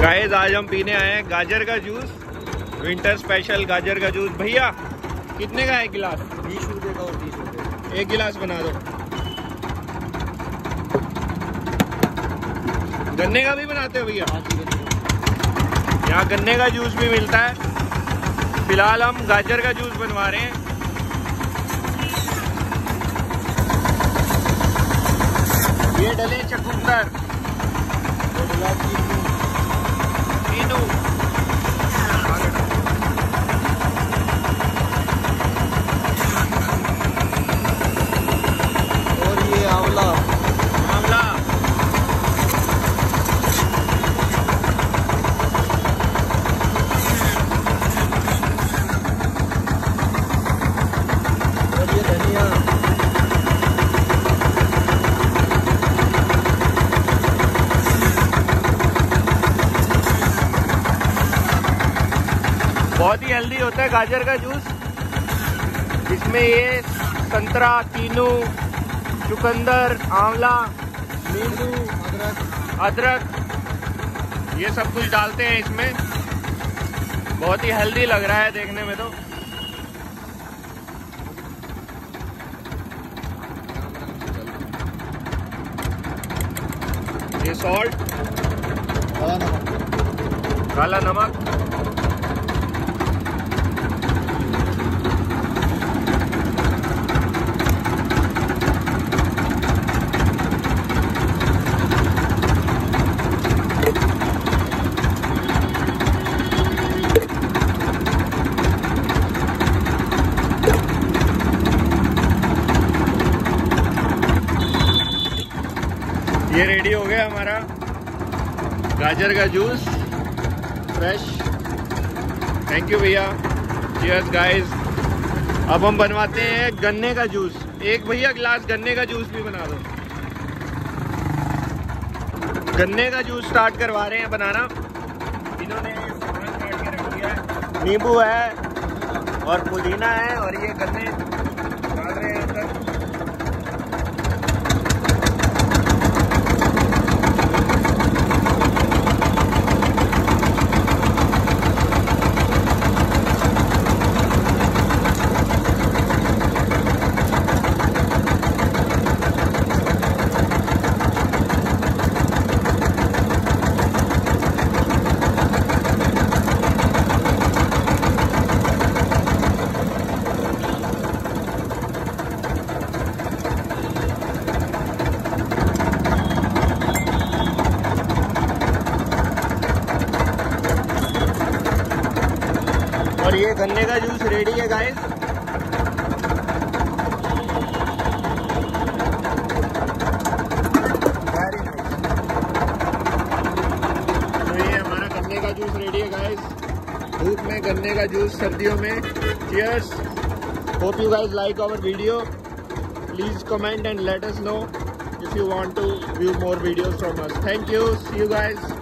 Guys आज हम पीने आए हैं गाजर का जूस विंटर स्पेशल गाजर का जूस भैया कितने का है गिलास? बीस रुपए का और तीस रुपए एक गिलास बना दो। गन्ने का भी बनाते हो भैया? यहाँ गन्ने का जूस भी मिलता है। फ़िलहाल हम गाजर का जूस बनवा रहे हैं। ये डले चकुंदर। तीनों और ये आंवला मामला और ये धनिया बहुत ही हेल्दी होता है गाजर का जूस इसमें ये संतरा तीनू चुकंदर आंवला नींबू अदरक अदरक ये सब कुछ डालते हैं इसमें। बहुत ही हेल्दी लग रहा है देखने में तो। ये सॉल्ट काला नमक। काला नमक। ये रेडी हो गया हमारा गाजर का जूस फ्रेश थैंक यू भैया। चियर्स गाइस अब हम बनवाते हैं गन्ने का जूस। एक भैया गिलास गन्ने का जूस भी बना दो। गन्ने का जूस स्टार्ट करवा रहे हैं बनाना। इन्होंने नींबू है और पुदीना है और ये गन्ने और ये गन्ने का जूस रेडी है गाइस तो ये हमारा गन्ने का जूस रेडी है गाइस धूप में गन्ने का जूस सर्दियों में. Cheers hope you guys like our video please comment and let us know if you want to view more videos from us. Thank you. See you guys.